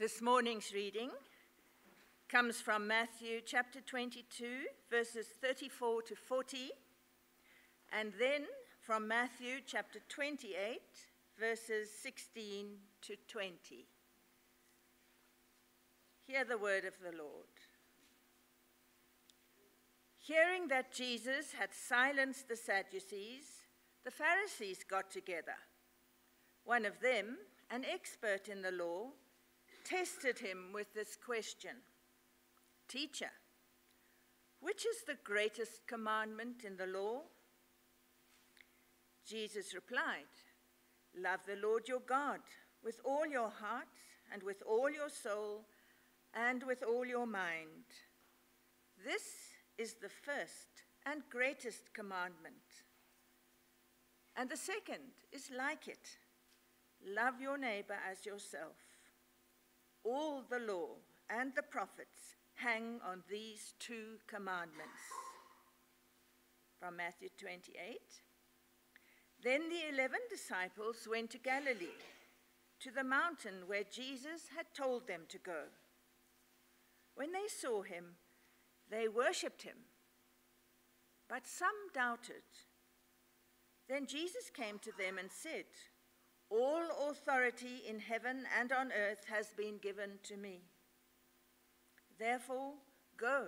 This morning's reading comes from Matthew chapter 22, verses 34 to 40, and then from Matthew chapter 28, verses 16 to 20. Hear the word of the Lord. Hearing that Jesus had silenced the Sadducees, the Pharisees got together. One of them, an expert in the law, tested him with this question Teacher, which is the greatest commandment in the law? Jesus replied, Love the Lord your God with all your heart and with all your soul and with all your mind. This is the first and greatest commandment. And the second is like it love your neighbor as yourself. All the law and the prophets hang on these two commandments. From Matthew 28. Then the eleven disciples went to Galilee, to the mountain where Jesus had told them to go. When they saw him, they worshipped him, but some doubted. Then Jesus came to them and said, All authority in heaven and on earth has been given to me. Therefore, go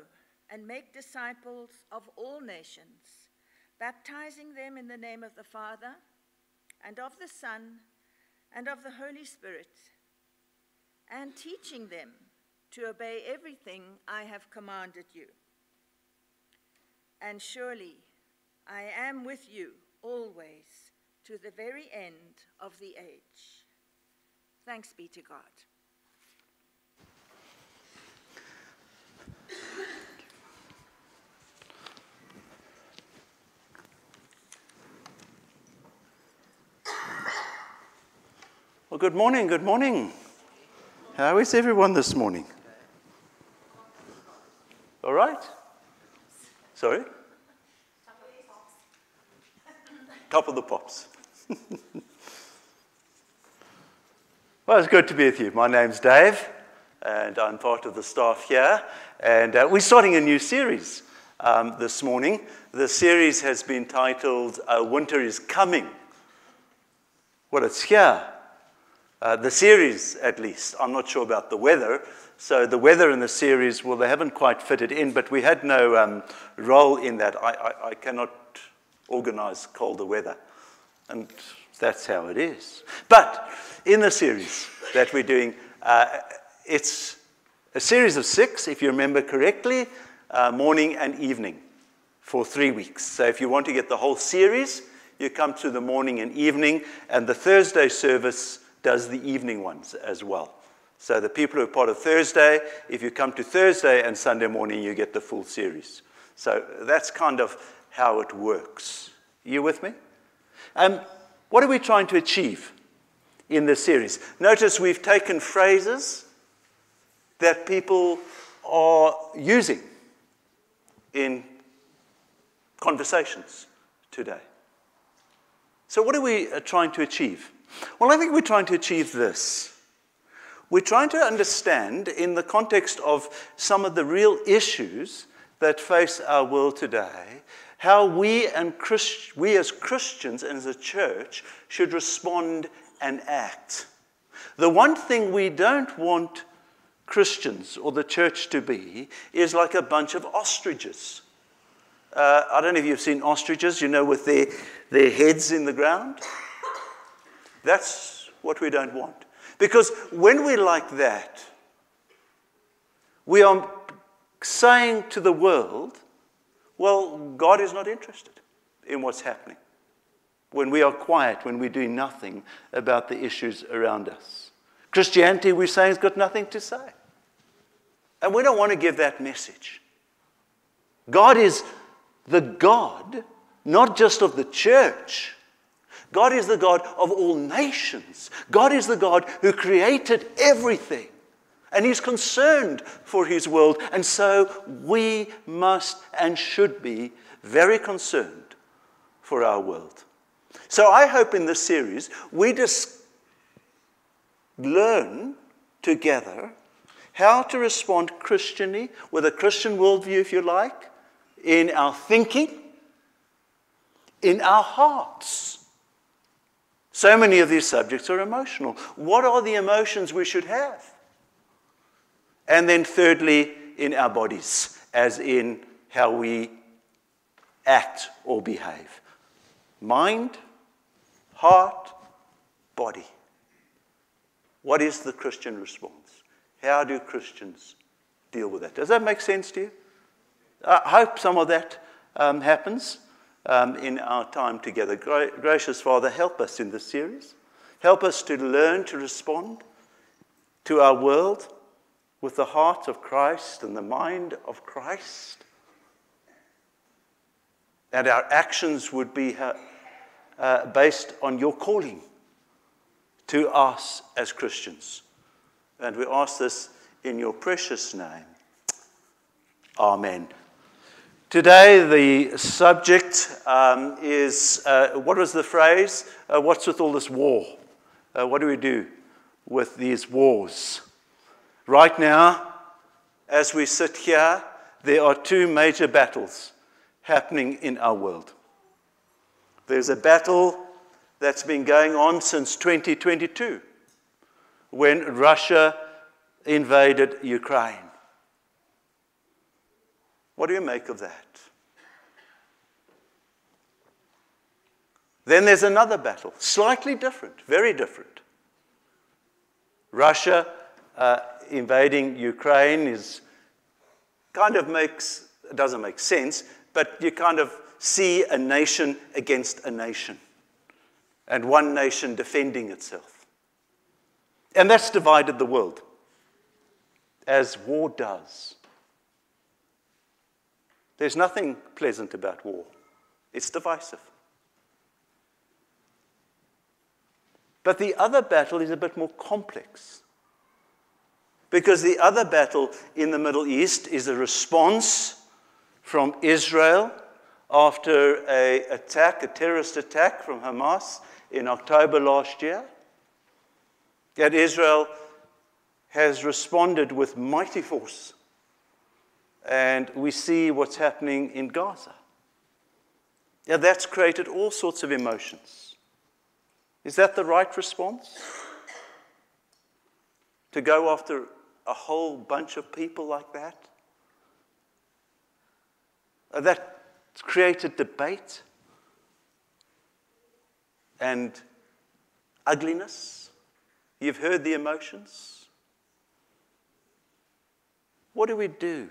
and make disciples of all nations, baptizing them in the name of the Father, and of the Son, and of the Holy Spirit, and teaching them to obey everything I have commanded you. And surely I am with you always to the very end of the age. Thanks be to God. Well, good morning, good morning. How is everyone this morning? All right? Sorry? Top of the pops. well, it's good to be with you. My name's Dave, and I'm part of the staff here. And uh, we're starting a new series um, this morning. The series has been titled uh, Winter is Coming. Well, it's here. Uh, the series, at least. I'm not sure about the weather. So the weather in the series, well, they haven't quite fitted in, but we had no um, role in that. I, I, I cannot organize colder weather. And that's how it is. But in the series that we're doing, uh, it's a series of six, if you remember correctly, uh, morning and evening for three weeks. So if you want to get the whole series, you come to the morning and evening, and the Thursday service does the evening ones as well. So the people who are part of Thursday, if you come to Thursday and Sunday morning, you get the full series. So that's kind of how it works. You with me? Um, what are we trying to achieve in this series? Notice we've taken phrases that people are using in conversations today. So, what are we uh, trying to achieve? Well, I think we're trying to achieve this. We're trying to understand, in the context of some of the real issues that face our world today, how we, and Christ, we as Christians and as a church should respond and act. The one thing we don't want Christians or the church to be is like a bunch of ostriches. Uh, I don't know if you've seen ostriches, you know, with their, their heads in the ground. That's what we don't want. Because when we're like that, we are saying to the world, well, God is not interested in what's happening. When we are quiet, when we do nothing about the issues around us. Christianity, we're saying, has got nothing to say. And we don't want to give that message. God is the God, not just of the church, God is the God of all nations. God is the God who created everything. And He's concerned for His world. And so we must and should be very concerned for our world. So I hope in this series we just learn together how to respond Christianly, with a Christian worldview, if you like, in our thinking, in our hearts. So many of these subjects are emotional. What are the emotions we should have? And then, thirdly, in our bodies, as in how we act or behave mind, heart, body. What is the Christian response? How do Christians deal with that? Does that make sense to you? I hope some of that um, happens um, in our time together. Gra- gracious Father, help us in this series. Help us to learn to respond to our world with the heart of Christ and the mind of Christ. That our actions would be uh, uh, based on your calling to us as Christians. And we ask this in your precious name. Amen. Today, the subject um, is uh, what was the phrase? Uh, what's with all this war? Uh, what do we do with these wars? Right now, as we sit here, there are two major battles happening in our world. There's a battle that's been going on since 2022 when Russia invaded Ukraine. What do you make of that? Then there's another battle, slightly different, very different. Russia uh, invading Ukraine is kind of makes, doesn't make sense, but you kind of see a nation against a nation and one nation defending itself. And that's divided the world, as war does. There's nothing pleasant about war, it's divisive. But the other battle is a bit more complex. Because the other battle in the Middle East is a response from Israel after a attack, a terrorist attack from Hamas in October last year. Yet Israel has responded with mighty force. And we see what's happening in Gaza. Yeah, that's created all sorts of emotions. Is that the right response? To go after a whole bunch of people like that? Uh, that created debate and ugliness. You've heard the emotions. What do we do?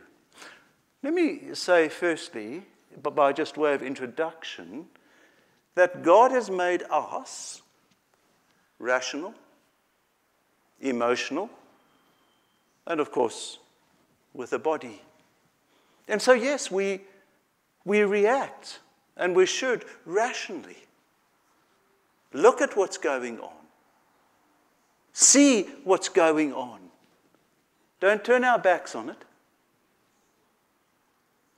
Let me say, firstly, but by just way of introduction, that God has made us rational, emotional, and of course, with a body. And so, yes, we, we react, and we should rationally. Look at what's going on, see what's going on. Don't turn our backs on it.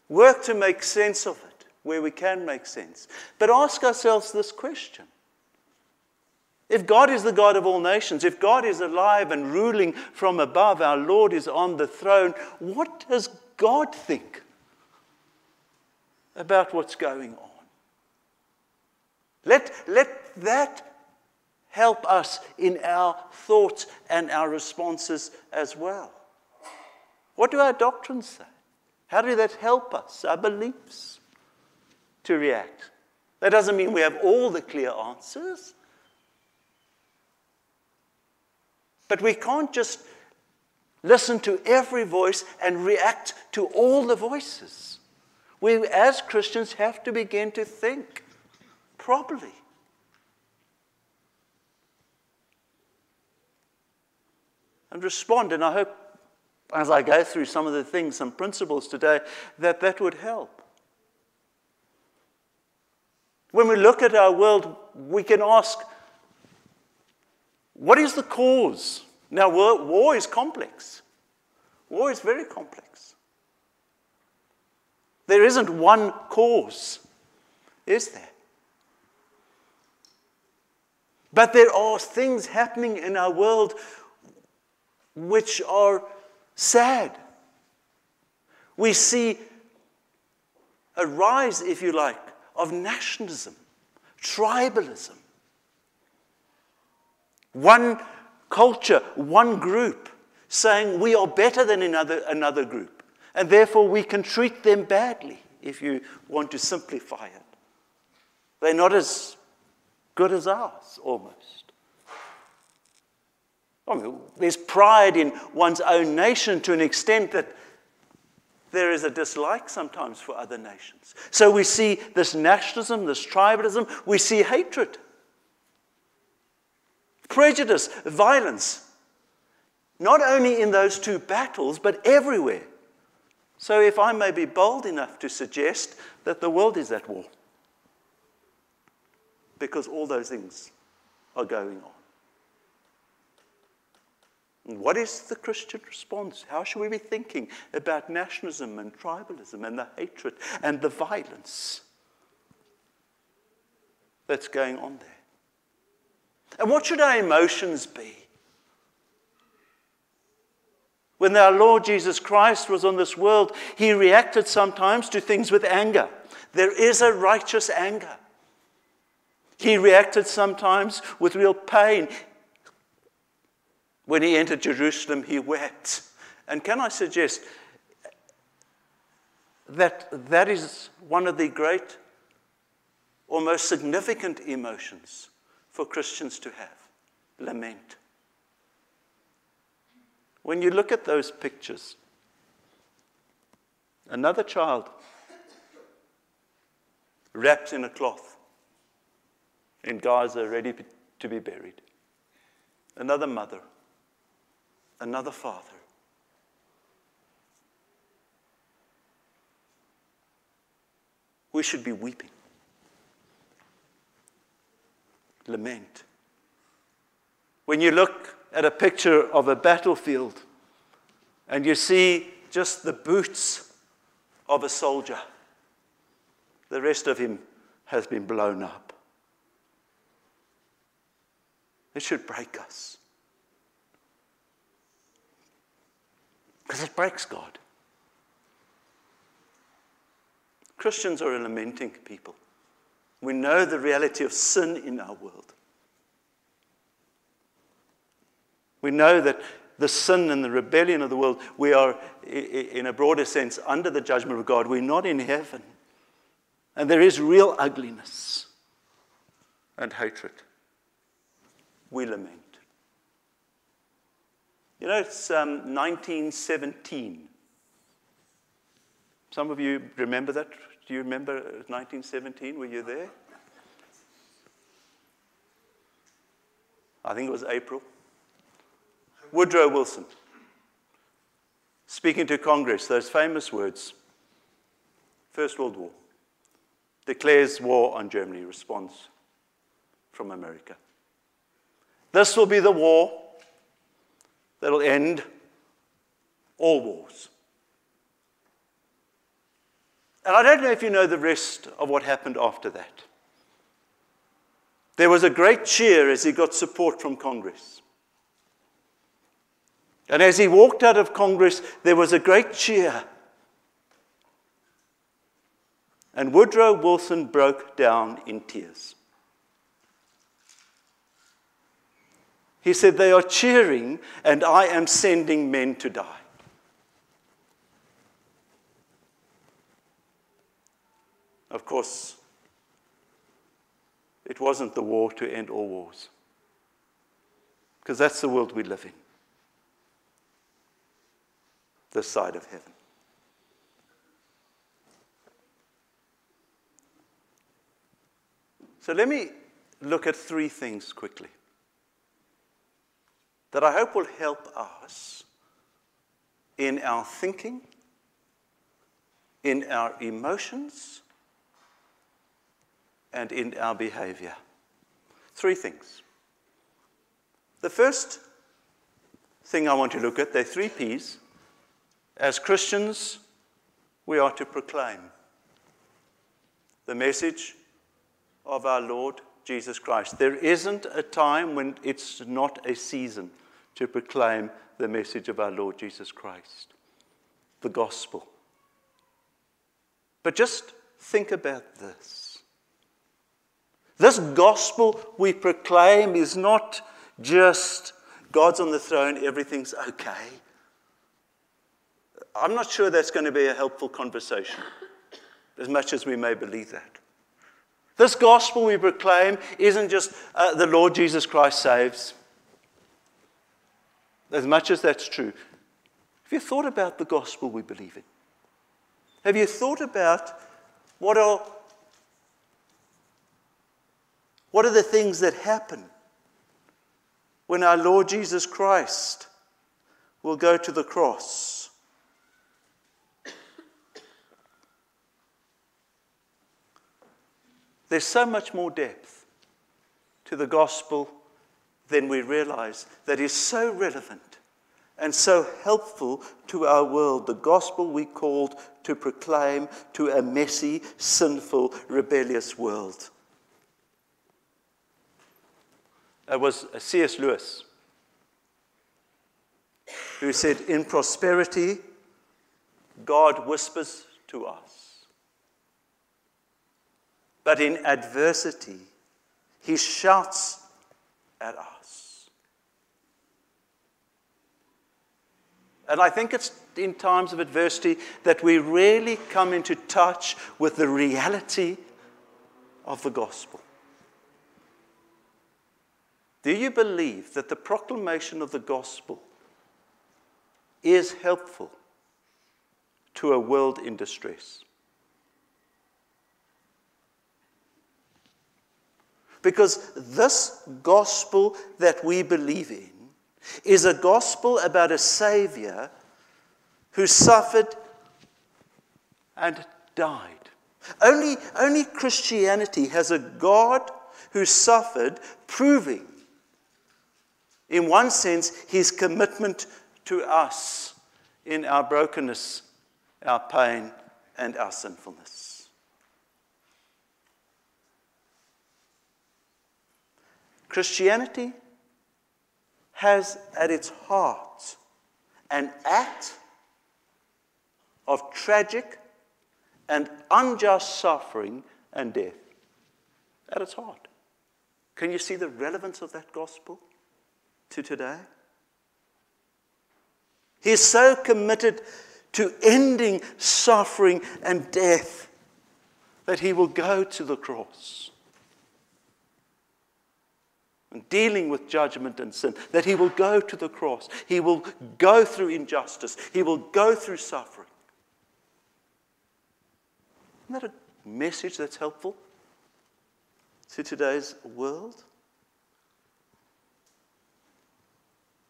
Work to make sense of it where we can make sense. But ask ourselves this question if God is the God of all nations, if God is alive and ruling from above, our Lord is on the throne, what does God think about what's going on? Let, let that help us in our thoughts and our responses as well. What do our doctrines say? How do that help us, our beliefs, to react? That doesn't mean we have all the clear answers. But we can't just listen to every voice and react to all the voices. We, as Christians, have to begin to think properly. And respond. And I hope as I go through some of the things, some principles today, that that would help. When we look at our world, we can ask what is the cause? Now, war, war is complex. War is very complex. There isn't one cause, is there? But there are things happening in our world which are sad. We see a rise, if you like, of nationalism, tribalism. One culture, one group saying we are better than another, another group, and therefore we can treat them badly, if you want to simplify it. They're not as good as ours, almost. Oh, I mean, there's pride in one's own nation to an extent that there is a dislike sometimes for other nations. So we see this nationalism, this tribalism, we see hatred, prejudice, violence, not only in those two battles, but everywhere. So, if I may be bold enough to suggest that the world is at war, because all those things are going on. What is the Christian response? How should we be thinking about nationalism and tribalism and the hatred and the violence that's going on there? And what should our emotions be? When our Lord Jesus Christ was on this world, he reacted sometimes to things with anger. There is a righteous anger. He reacted sometimes with real pain. When he entered Jerusalem, he wept. And can I suggest that that is one of the great or most significant emotions for Christians to have lament. When you look at those pictures, another child wrapped in a cloth in Gaza, ready to be buried, another mother another father. We should be weeping. Lament. When you look at a picture of a battlefield and you see just the boots of a soldier, the rest of him has been blown up. It should break us. Because it breaks God. Christians are a lamenting people. We know the reality of sin in our world. We know that the sin and the rebellion of the world, we are, in a broader sense, under the judgment of God. We're not in heaven. And there is real ugliness and hatred. We lament. You know, it's um, 1917. Some of you remember that? Do you remember 1917? Were you there? I think it was April. Woodrow Wilson speaking to Congress, those famous words First World War, declares war on Germany, response from America. This will be the war that'll end all wars. And I don't know if you know the rest of what happened after that. There was a great cheer as he got support from Congress. And as he walked out of Congress, there was a great cheer. And Woodrow Wilson broke down in tears. He said, They are cheering, and I am sending men to die. Of course, it wasn't the war to end all wars, because that's the world we live in this side of heaven. So let me look at three things quickly that I hope will help us in our thinking, in our emotions, and in our behavior. Three things. The first thing I want to look at, are three P's. As Christians, we are to proclaim the message of our Lord Jesus Christ. There isn't a time when it's not a season to proclaim the message of our Lord Jesus Christ, the gospel. But just think about this. This gospel we proclaim is not just God's on the throne, everything's okay. I'm not sure that's going to be a helpful conversation, as much as we may believe that. This gospel we proclaim isn't just uh, the Lord Jesus Christ saves. As much as that's true, have you thought about the gospel we believe in? Have you thought about what are, what are the things that happen when our Lord Jesus Christ will go to the cross? There's so much more depth to the gospel than we realize that is so relevant and so helpful to our world, the gospel we called to proclaim to a messy, sinful, rebellious world. It was C.S. Lewis who said, In prosperity, God whispers to us. But in adversity, he shouts at us. And I think it's in times of adversity that we really come into touch with the reality of the gospel. Do you believe that the proclamation of the gospel is helpful to a world in distress? Because this gospel that we believe in is a gospel about a Savior who suffered and died. Only, only Christianity has a God who suffered, proving, in one sense, his commitment to us in our brokenness, our pain, and our sinfulness. Christianity has at its heart an act of tragic and unjust suffering and death. At its heart. Can you see the relevance of that gospel to today? He is so committed to ending suffering and death that he will go to the cross and dealing with judgment and sin, that he will go to the cross. He will go through injustice. He will go through suffering. Isn't that a message that's helpful to today's world?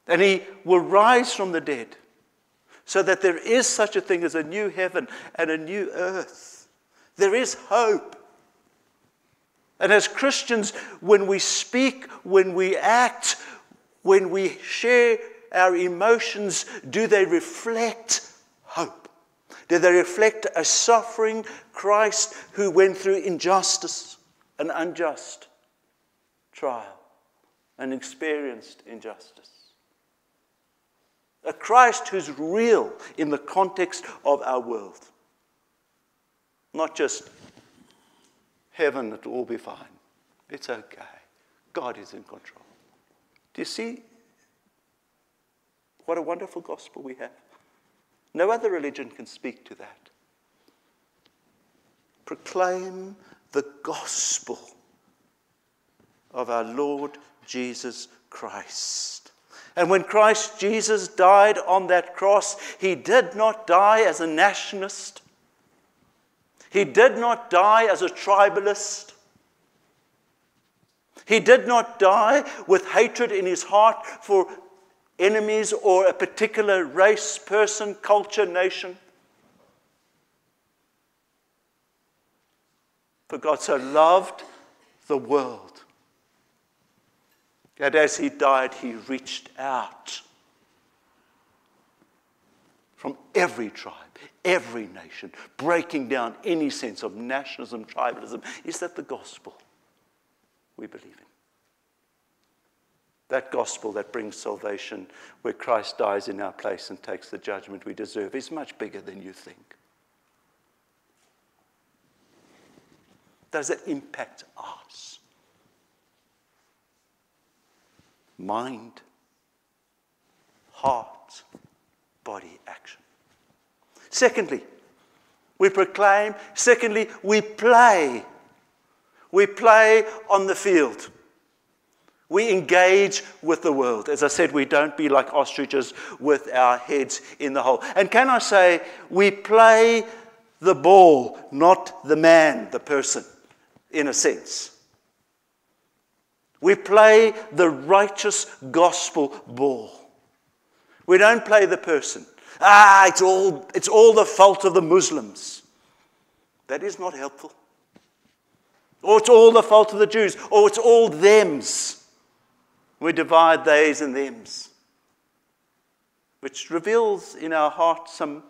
And he will rise from the dead so that there is such a thing as a new heaven and a new earth. There is hope. And as Christians, when we speak, when we act, when we share our emotions, do they reflect hope? Do they reflect a suffering Christ who went through injustice, an unjust trial, and experienced injustice? A Christ who's real in the context of our world, not just heaven, it'll all be fine. It's okay. God is in control. Do you see what a wonderful gospel we have? No other religion can speak to that. Proclaim the gospel of our Lord Jesus Christ. And when Christ Jesus died on that cross, he did not die as a nationalist. He did not die as a tribalist. He did not die with hatred in his heart for enemies or a particular race, person, culture, nation. For God so loved the world that as he died, he reached out from every tribe, every nation, breaking down any sense of nationalism, tribalism. Is that the gospel we believe in? That gospel that brings salvation, where Christ dies in our place and takes the judgment we deserve, is much bigger than you think. Does it impact us? Mind, heart, body action. Secondly, we proclaim. Secondly, we play. We play on the field. We engage with the world. As I said, we don't be like ostriches with our heads in the hole. And can I say, we play the ball, not the man, the person, in a sense. We play the righteous gospel ball. We don't play the person. Ah, it's all, it's all the fault of the Muslims. That is not helpful. Or it's all the fault of the Jews. Or it's all thems. We divide theys and thems, which reveals in our heart some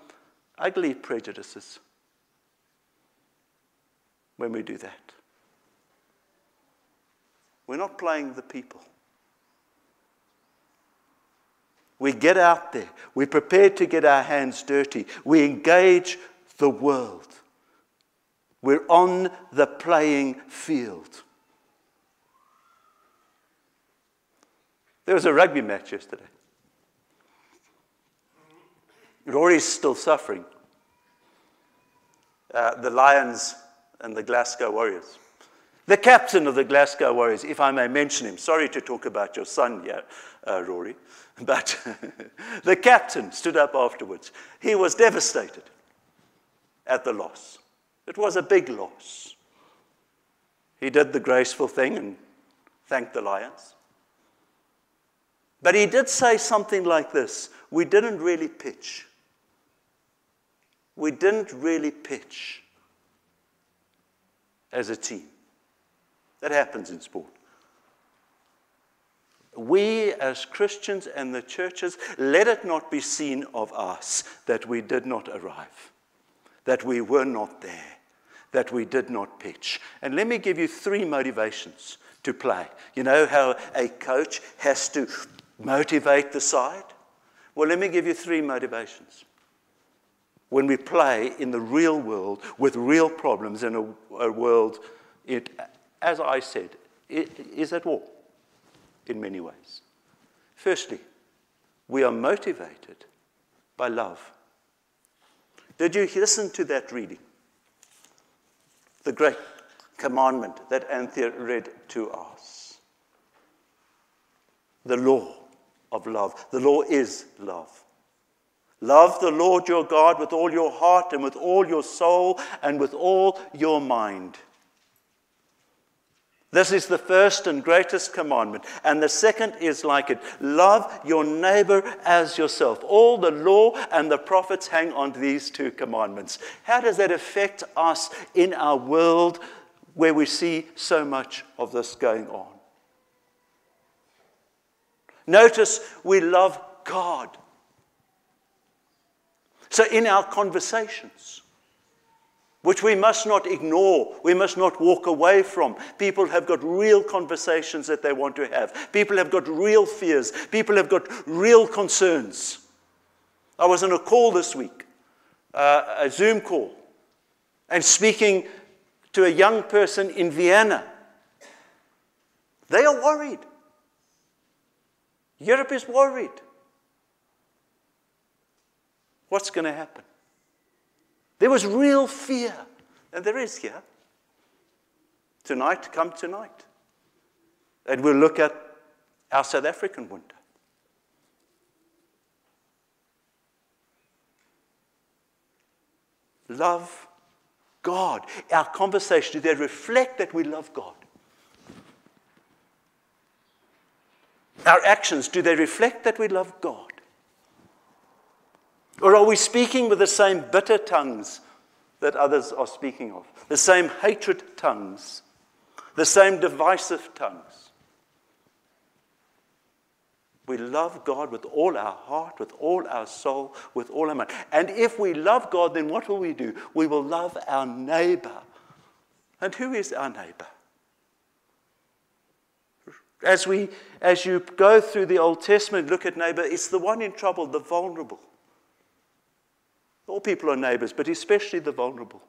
ugly prejudices when we do that. We're not playing the people. We get out there. We're prepared to get our hands dirty. We engage the world. We're on the playing field. There was a rugby match yesterday. Rory's still suffering. Uh, the Lions and the Glasgow Warriors. The captain of the Glasgow Warriors, if I may mention him, sorry to talk about your son here, uh, Rory, but the captain stood up afterwards. He was devastated at the loss. It was a big loss. He did the graceful thing and thanked the Lions. But he did say something like this We didn't really pitch. We didn't really pitch as a team. That happens in sport. We, as Christians and the churches, let it not be seen of us that we did not arrive, that we were not there, that we did not pitch. And let me give you three motivations to play. You know how a coach has to motivate the side? Well, let me give you three motivations. When we play in the real world with real problems in a, a world, it, as I said, it is at war in many ways. Firstly, we are motivated by love. Did you listen to that reading? The great commandment that Anthea read to us. The law of love. The law is love. Love the Lord your God with all your heart and with all your soul and with all your mind. This is the first and greatest commandment. And the second is like it love your neighbor as yourself. All the law and the prophets hang on these two commandments. How does that affect us in our world where we see so much of this going on? Notice we love God. So, in our conversations, which we must not ignore, we must not walk away from. People have got real conversations that they want to have. People have got real fears. People have got real concerns. I was on a call this week, uh, a Zoom call, and speaking to a young person in Vienna. They are worried. Europe is worried. What's going to happen? There was real fear, and there is here. Tonight, come tonight. And we'll look at our South African winter. Love God. Our conversation, do they reflect that we love God? Our actions, do they reflect that we love God? Or are we speaking with the same bitter tongues that others are speaking of? The same hatred tongues, the same divisive tongues. We love God with all our heart, with all our soul, with all our mind. And if we love God, then what will we do? We will love our neighbor. And who is our neighbor? As, we, as you go through the Old Testament, look at neighbor, it's the one in trouble, the vulnerable. All people are neighbors, but especially the vulnerable,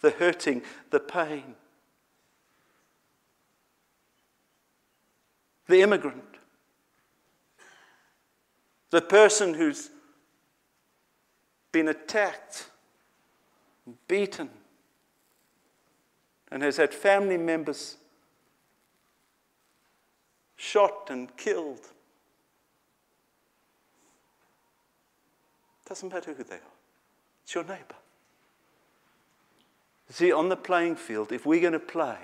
the hurting, the pain, the immigrant, the person who's been attacked, beaten, and has had family members shot and killed. Doesn't matter who they are, it's your neighbor. See, on the playing field, if we're going to play,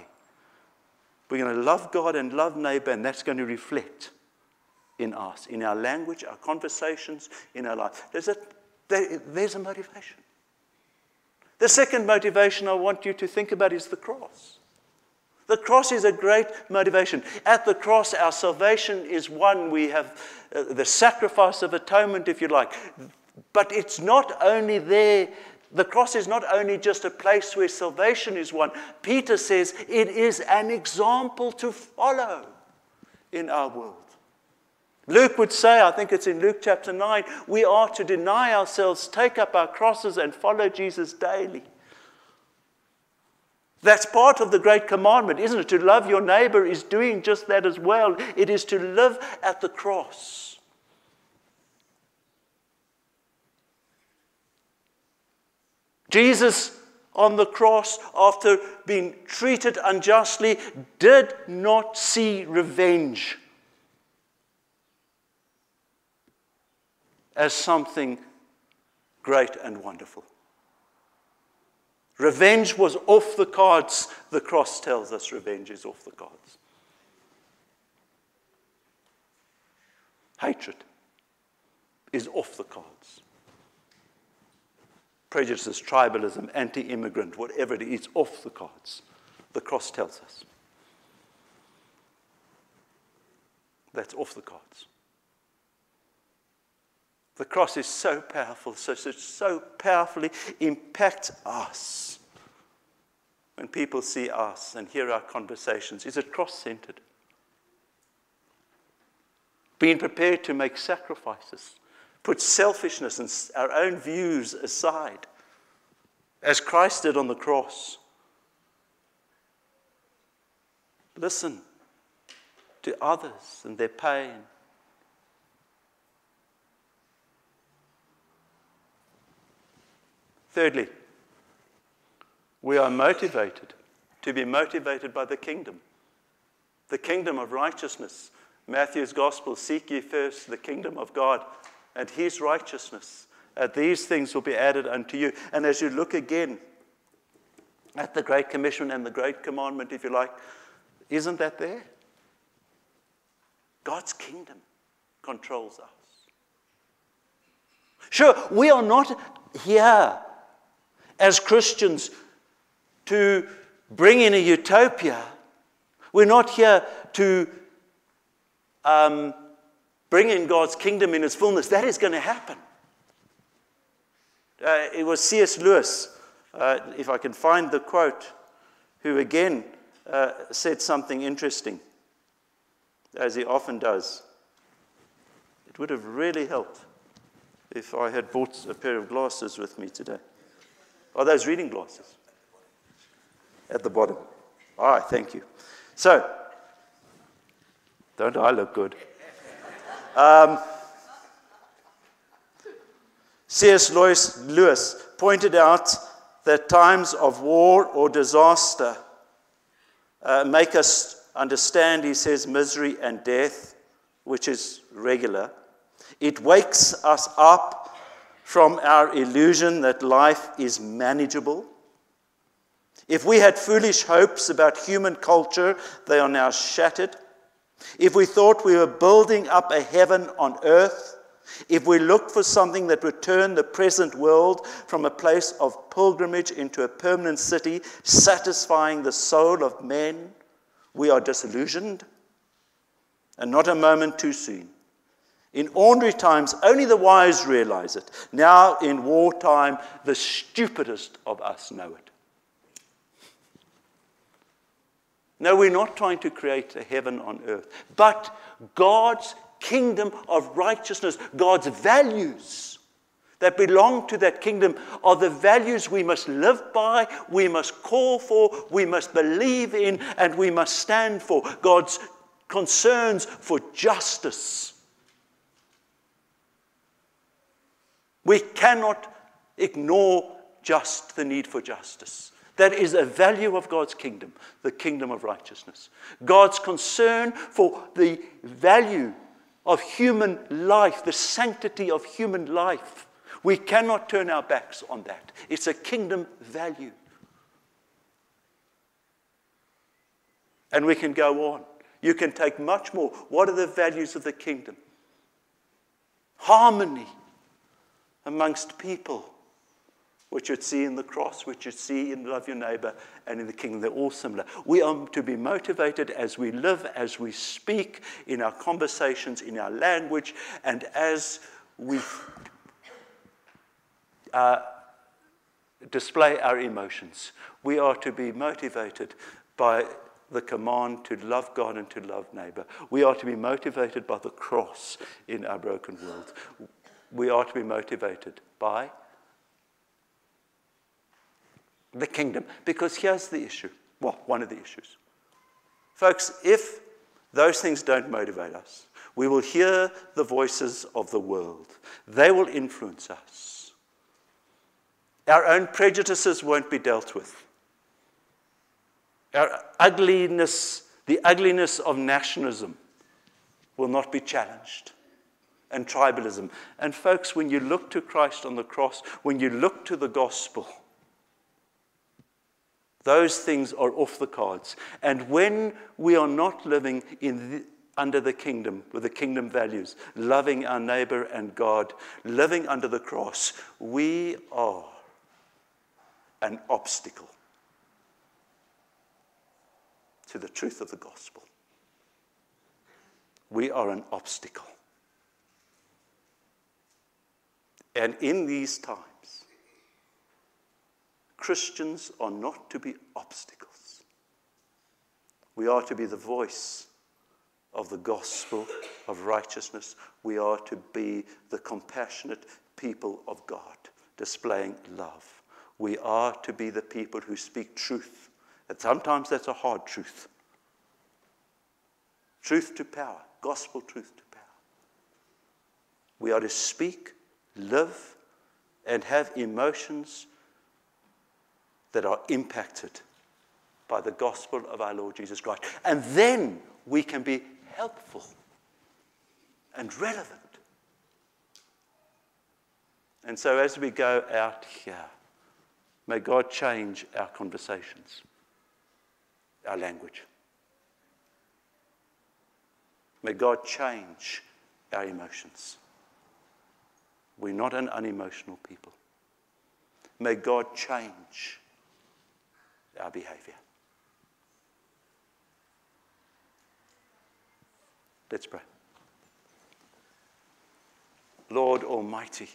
we're going to love God and love neighbor, and that's going to reflect in us, in our language, our conversations, in our life. There's a, there, there's a motivation. The second motivation I want you to think about is the cross. The cross is a great motivation. At the cross, our salvation is won. We have uh, the sacrifice of atonement, if you like. But it's not only there, the cross is not only just a place where salvation is won. Peter says it is an example to follow in our world. Luke would say, I think it's in Luke chapter 9, we are to deny ourselves, take up our crosses, and follow Jesus daily. That's part of the great commandment, isn't it? To love your neighbor is doing just that as well. It is to live at the cross. Jesus on the cross, after being treated unjustly, did not see revenge as something great and wonderful. Revenge was off the cards. The cross tells us revenge is off the cards. Hatred is off the cards. Prejudice, tribalism, anti immigrant, whatever it is, off the cards. The cross tells us. That's off the cards. The cross is so powerful, so, so, so powerfully impacts us. When people see us and hear our conversations, is it cross centered? Being prepared to make sacrifices, put selfishness and our own views aside, as Christ did on the cross. Listen to others and their pain Thirdly, we are motivated to be motivated by the kingdom, the kingdom of righteousness. Matthew's gospel seek ye first the kingdom of God and his righteousness. And these things will be added unto you. And as you look again at the Great Commission and the Great Commandment, if you like, isn't that there? God's kingdom controls us. Sure, we are not here as Christians to bring in a utopia. We're not here to um, bring in God's kingdom in its fullness. That is going to happen. Uh, it was C.S. Lewis, uh, if I can find the quote, who again uh, said something interesting, as he often does. It would have really helped if I had brought a pair of glasses with me today. Are those reading glasses? At the bottom. All right, thank you. So, don't I look good? Um, C.S. Lewis, Lewis pointed out that times of war or disaster uh, make us understand, he says, misery and death, which is regular. It wakes us up from our illusion that life is manageable. If we had foolish hopes about human culture, they are now shattered. If we thought we were building up a heaven on earth, if we looked for something that would turn the present world from a place of pilgrimage into a permanent city, satisfying the soul of men, we are disillusioned and not a moment too soon. In ordinary times, only the wise realize it. Now, in wartime, the stupidest of us know it. No, we're not trying to create a heaven on earth, but God's kingdom of righteousness, God's values that belong to that kingdom are the values we must live by, we must call for, we must believe in, and we must stand for. God's concerns for justice. We cannot ignore just the need for justice. That is a value of God's kingdom, the kingdom of righteousness. God's concern for the value of human life, the sanctity of human life. We cannot turn our backs on that. It's a kingdom value. And we can go on. You can take much more. What are the values of the kingdom? Harmony amongst people which you'd see in the cross, which you'd see in love your neighbor and in the kingdom. They're all similar. We are to be motivated as we live, as we speak, in our conversations, in our language, and as we uh, display our emotions. We are to be motivated by the command to love God and to love neighbor. We are to be motivated by the cross in our broken world. We are to be motivated by the kingdom. Because here's the issue well, one of the issues. Folks, if those things don't motivate us, we will hear the voices of the world. They will influence us. Our own prejudices won't be dealt with. Our ugliness, the ugliness of nationalism, will not be challenged and tribalism. And, folks, when you look to Christ on the cross, when you look to the gospel, those things are off the cards. And when we are not living the, under the kingdom, with the kingdom values, loving our neighbor and God, living under the cross, we are an obstacle to the truth of the gospel. We are an obstacle. And in these times, Christians are not to be obstacles. We are to be the voice of the gospel of righteousness. We are to be the compassionate people of God, displaying love. We are to be the people who speak truth. And sometimes that's a hard truth. Truth to power, gospel truth to power. We are to speak, live, and have emotions that are impacted by the gospel of our Lord Jesus Christ. And then we can be helpful and relevant. And so as we go out here, may God change our conversations, our language. May God change our emotions. We're not an unemotional people. May God change our behavior. Let's pray. Lord Almighty,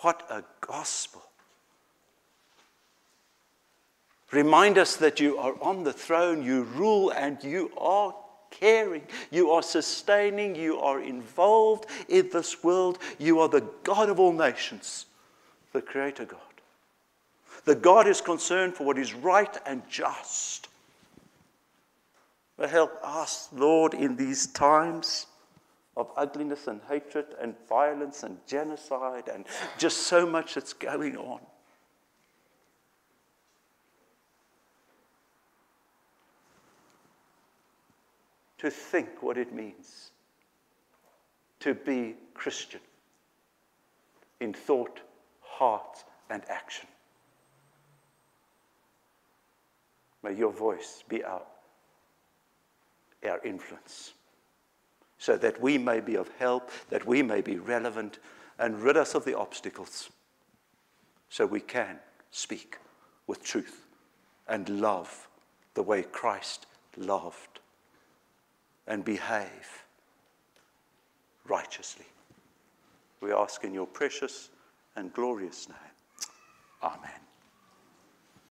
what a gospel. Remind us that you are on the throne, you rule, and you are caring, you are sustaining, you are involved in this world. You are the God of all nations, the Creator God that God is concerned for what is right and just. Help us, Lord, in these times of ugliness and hatred and violence and genocide and just so much that's going on. To think what it means to be Christian in thought, heart, and action. May your voice be our, our influence so that we may be of help, that we may be relevant, and rid us of the obstacles so we can speak with truth and love the way Christ loved and behave righteously. We ask in your precious and glorious name. Amen.